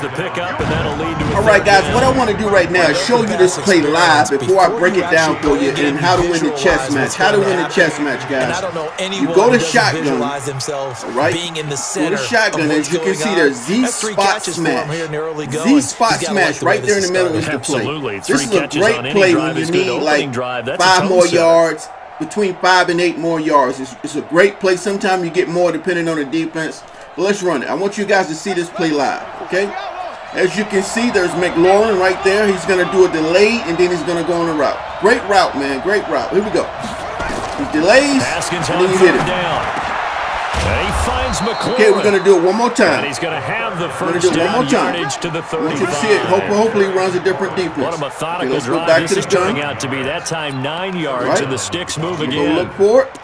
manages the pickup, and that'll lead to a All right, guys, down. what I want to do right now is show you this play live before I break it down for you and how to win the chess match. How to win the chess match, And I guys. don't know You anyone go to who shotgun, visualize themselves all right? being in the Go center to shotgun, as you can see on. there, Z That's three spot catches for him smash. here in the early going. Z spot smash like the way right there in the middle is is the play. This is a great play when you is need like drive, that's a five more yards, between five and eight more yards. It's, it's a great play. Sometimes you get more depending on the defense. But let's run it. I want you guys to see this play live, okay? As you can see, there's McLaurin right there. He's going to do a delay, and then he's going to go on a route. Great route, man. Great route. Here we go. He delays, Haskins and then you hit it. down. And he finds McLaurin. Okay, we're going to do it one more And time. he's going to have the first do it one down more time. yardage to the I 35. want you to see it. Hope, hopefully, he runs a different defense. What a Okay, methodical let's go drive. back This to the turning out to be that time nine yards, Right. and the sticks move again. gonna look for it.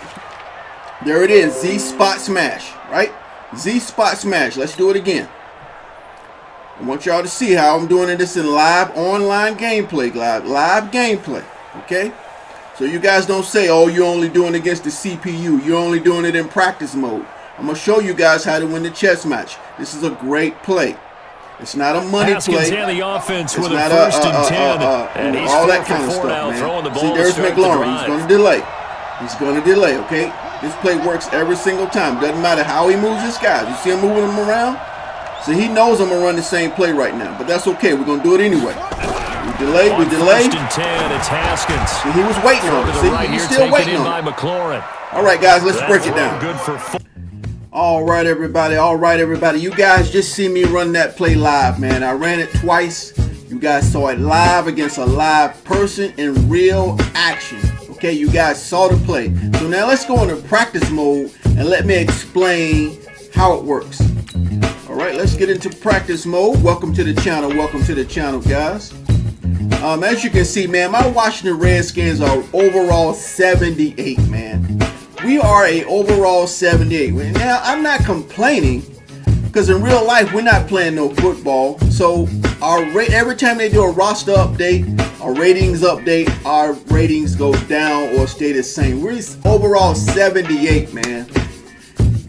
There it is. Z spot smash. Right? Z spot smash. Let's do it again. I want y'all to see how I'm doing it this in live online gameplay. Live, live gameplay. Okay? So you guys don't say, oh, you're only doing it against the CPU. You're only doing it in practice mode. I'm going to show you guys how to win the chess match. This is a great play. It's not a money Haskins play. the offense It's with a first a, and ten, and he's all that kind of stuff, now, man. the See, there's start the McLaurin. He's going to delay. He's going to delay, okay? This play works every single time. Doesn't matter how he moves his guys. You see him moving them around? So he knows I'm going to run the same play right now, but that's okay. We're going to do it anyway. We delay, we delay. First and ten, it's Haskins. He was waiting on it. See, right he's still waiting on by it. McLaurin. All right, guys, let's break it down. Good for. All right, everybody. All right, everybody. You guys just see me run that play live, man. I ran it twice. You guys saw it live against a live person in real action. Okay, you guys saw the play. So now let's go into practice mode and let me explain how it works. Right, let's get into practice mode. Welcome to the channel. Welcome to the channel, guys. Um, as you can see, man, my Washington Redskins are overall 78, man. We are a overall 78. Now, I'm not complaining because in real life, we're not playing no football. So our rate every time they do a roster update, our ratings update, our ratings go down or stay the same. We're overall 78, man.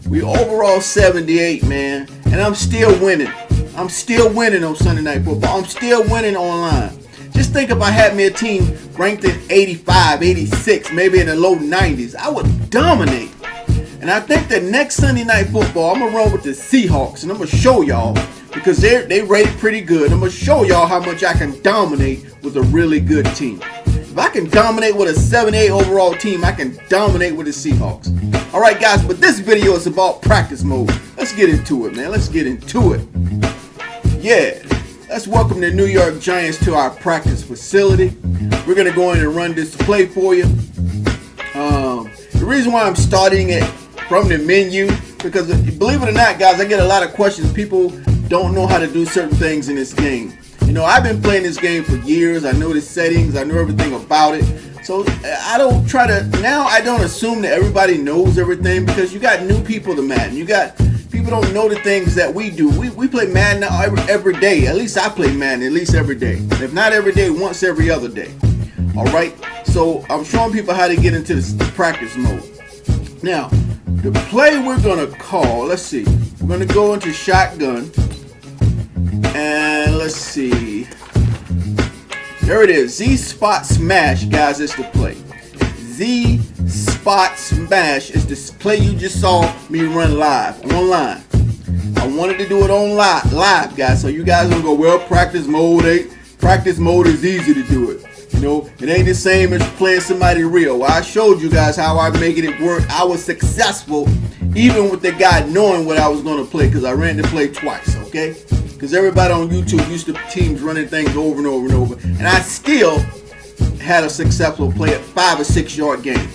We overall 78, man. And I'm still winning. I'm still winning on Sunday Night Football. I'm still winning online. Just think if I had me a team ranked at 85, 86, maybe in the low 90s, I would dominate. And I think that next Sunday Night Football, I'm gonna run with the Seahawks, and I'm gonna show y'all because they they rate pretty good. I'm gonna show y'all how much I can dominate with a really good team. If I can dominate with a 7-8 overall team, I can dominate with the Seahawks. All right, guys, but this video is about practice mode. Let's get into it, man. Let's get into it. Yeah, let's welcome the New York Giants to our practice facility. We're gonna go in and run this play for you. Um, the reason why I'm starting it from the menu because believe it or not, guys, I get a lot of questions. People don't know how to do certain things in this game. Know, I've been playing this game for years. I know the settings. I know everything about it. So I don't try to now. I don't assume that everybody knows everything because you got new people to Madden. You got people don't know the things that we do. We, we play Madden every, every day. At least I play Madden at least every day. If not every day, once every other day. All right. So I'm showing people how to get into the practice mode. Now, the play we're gonna call. Let's see. We're gonna go into shotgun, and let's see. There it is. Z spot smash, guys. Is the play. Z spot smash is the play you just saw me run live online. I wanted to do it on live, live, guys. So you guys don't go well. Practice mode ain't. Practice mode is easy to do it. You know, it ain't the same as playing somebody real. Well, I showed you guys how I making it work. I was successful, even with the guy knowing what I was going to play, because I ran the play twice. Okay, because everybody on YouTube used to teams running things over and over and over, and I still had a successful play at five or six yard game.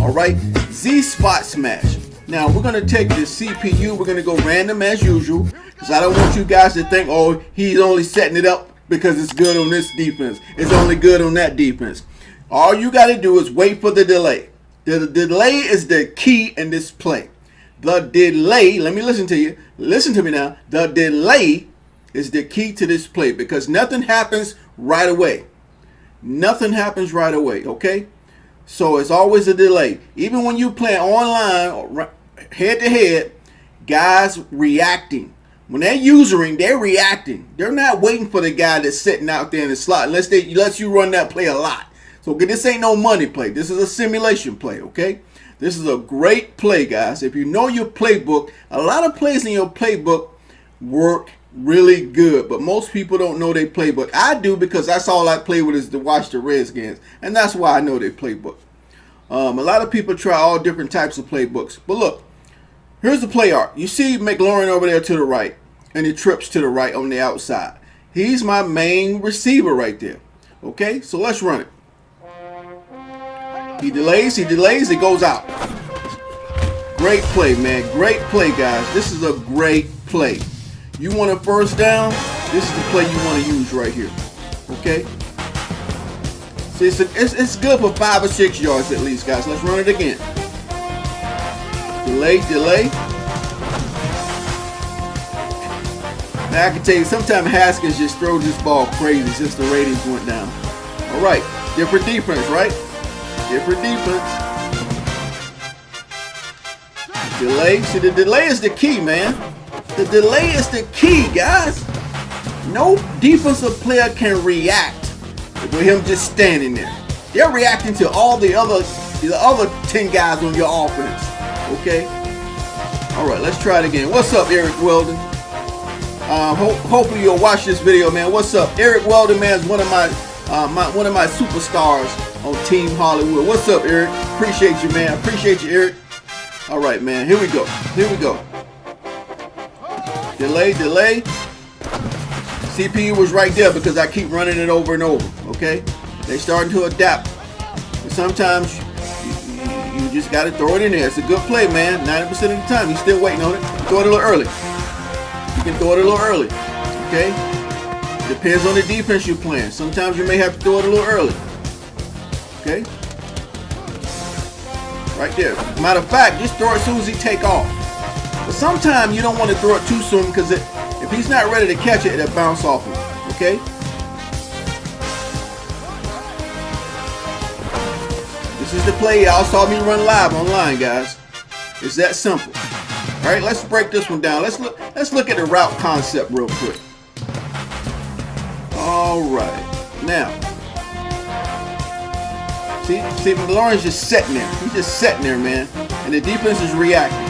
All right, Z spot smash. Now we're gonna take the CPU. We're gonna go random as usual, because I don't want you guys to think, oh, he's only setting it up because it's good on this defense. It's only good on that defense. All you got to do is wait for the delay. The, the delay is the key in this play. The delay, let me listen to you. Listen to me now. The delay is the key to this play because nothing happens right away. Nothing happens right away, okay? So it's always a delay. Even when you play online, head to head, guys reacting. when they're usering, they're reacting. They're not waiting for the guy that's sitting out there in the slot unless they unless you run that play a lot. So this ain't no money play. This is a simulation play, okay? This is a great play, guys. If you know your playbook, a lot of plays in your playbook work really good, but most people don't know their playbook. I do because that's all I play with is to watch the Redskins, and that's why I know their playbook. Um, a lot of people try all different types of playbooks, but look, here's the play art. You see McLaurin over there to the right, and he trips to the right on the outside. He's my main receiver right there. Okay, so let's run it. He delays, he delays, it goes out. Great play, man. Great play, guys. This is a great play. You want a first down? This is the play you want to use right here. Okay? See, it's, a, it's, it's good for five or six yards at least, guys. Let's run it again. Delay, delay. Now, I can tell you, sometimes Haskins just throws this ball crazy since the ratings went down. All right, different defense, right? Different defense. Delay. See, the delay is the key, man. The delay is the key, guys. No defensive player can react with him just standing there. They're reacting to all the other the other 10 guys on your offense. Okay? All right, let's try it again. What's up, Eric Weldon? Um, ho hopefully you'll watch this video, man. What's up? Eric Weldon, man, is one of my, uh, my one of my superstars on Team Hollywood. What's up, Eric? Appreciate you, man. Appreciate you, Eric. All right, man. Here we go. Here we go. Delay, delay. CPU was right there because I keep running it over and over. Okay? They starting to adapt. Sometimes you, you, you just got to throw it in there. It's a good play, man. 90% of the time. He's still waiting on it. Throw it a little early. You can throw it a little early. Okay? Depends on the defense you're playing. Sometimes you may have to throw it a little early. Okay? Right there. Matter of fact, just throw it as soon as he take off. Sometimes you don't want to throw it too soon because if he's not ready to catch it, it'll bounce off him. Okay? This is the play y'all saw me run live online, guys. It's that simple. All right, let's break this one down. Let's look. Let's look at the route concept real quick. All right, now See, see, McLaurin's just sitting there. He's just sitting there, man. And the defense is reacting.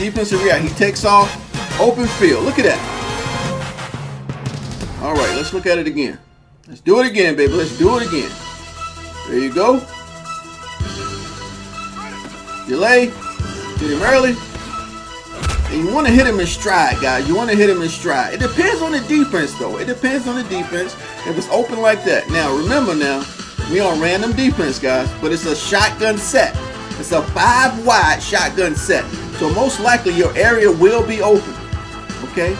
Is reacting. He takes off, open field. Look at that. All right, let's look at it again. Let's do it again, baby. Let's do it again. There you go. Delay. Hit him early. And you want to hit him in stride, guys. You want to hit him in stride. It depends on the defense, though. It depends on the defense. If it's open like that. Now, remember now, we on random defense, guys, but it's a shotgun set. It's a five wide shotgun set. So most likely your area will be open. Okay?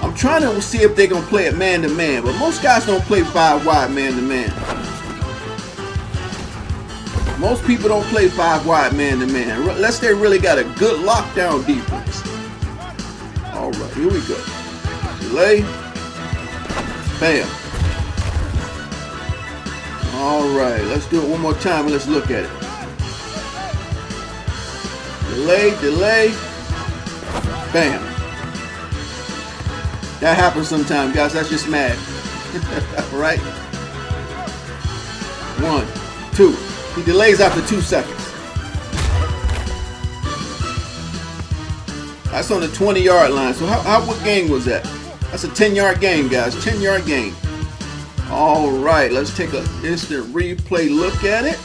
I'm trying to see if they're going to play it man to man, but most guys don't play five wide man to man. Most people don't play five wide man to man unless they really got a good lockdown defense. All right, here we go. Delay. Bam. All right, let's do it one more time and let's look at it. Delay, delay. Bam. That happens sometimes, guys. That's just mad. right? One, two. He delays after two seconds. That's on the 20 yard line. So how, how what game was that? That's a 10 yard game, guys. 10 yard game. All right, let's take an instant replay look at it.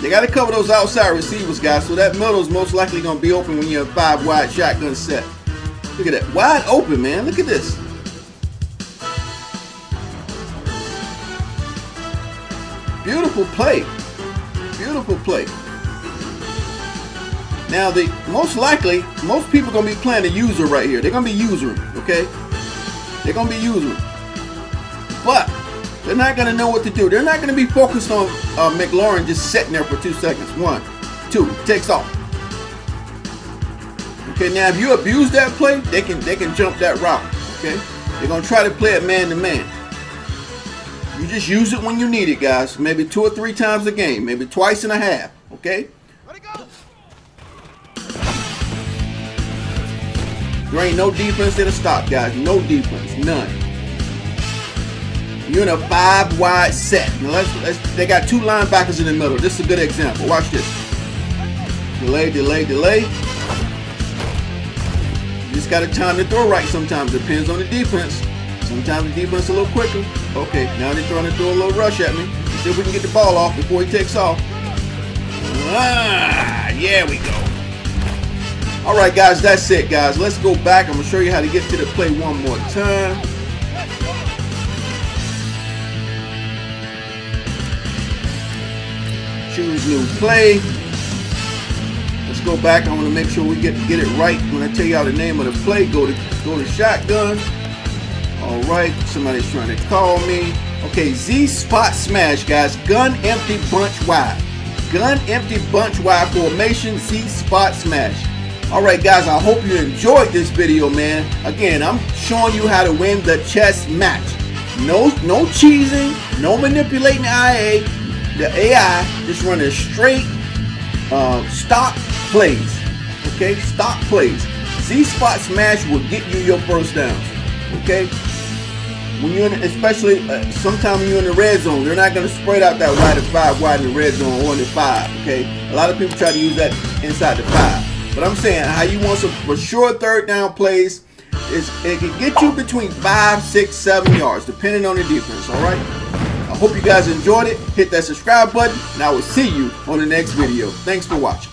They got to cover those outside receivers, guys. So that middle is most likely going to be open when you have five wide shotgun set. Look at that. Wide open, man. Look at this. Beautiful play. Beautiful play. Now, the most likely, most people going to be playing the user right here. They're going to be using, okay? They're going to be using. But they're not going to know what to do. They're not going to be focused on uh, McLaurin just sitting there for two seconds. One, two, takes off. Okay, now if you abuse that play, they can they can jump that route. Okay, they're gonna try to play it man to man. You just use it when you need it, guys. Maybe two or three times a game, maybe twice and a half. Okay. There ain't no defense that'll stop, guys. No defense, none. You're in a five wide set. Let's, let's they got two linebackers in the middle. This is a good example. Watch this. Delay, delay, delay. You just got to time to throw right sometimes. Depends on the defense. Sometimes the defense a little quicker. Okay, now they're trying to throw a little rush at me. Let's see if we can get the ball off before he takes off. Ah, yeah, we go. All right, guys, that's it, guys. Let's go back. I'm going to show you how to get to the play one more time. Choose new play. Let's go back. I want to make sure we get get it right. When I tell y'all the name of the play, go to go to shotgun. All right, somebody's trying to call me. Okay, Z spot smash, guys. Gun empty bunch wide. Gun empty bunch wide formation. Z spot smash. All right, guys. I hope you enjoyed this video, man. Again, I'm showing you how to win the chess match. No, no cheesing, no manipulating IA, the AI. Just running straight uh, stock plays. Okay, stock plays. Z spot smash will get you your first downs. Okay, when you're in, especially uh, sometime when you're in the red zone, they're not going to spread out that wide and five wide in the red zone or in the five. Okay, a lot of people try to use that inside the five, but I'm saying how you want some for sure third down plays is it can get you between five, six, seven yards depending on the defense. All right. Hope you guys enjoyed it. Hit that subscribe button, and I will see you on the next video. Thanks for watching.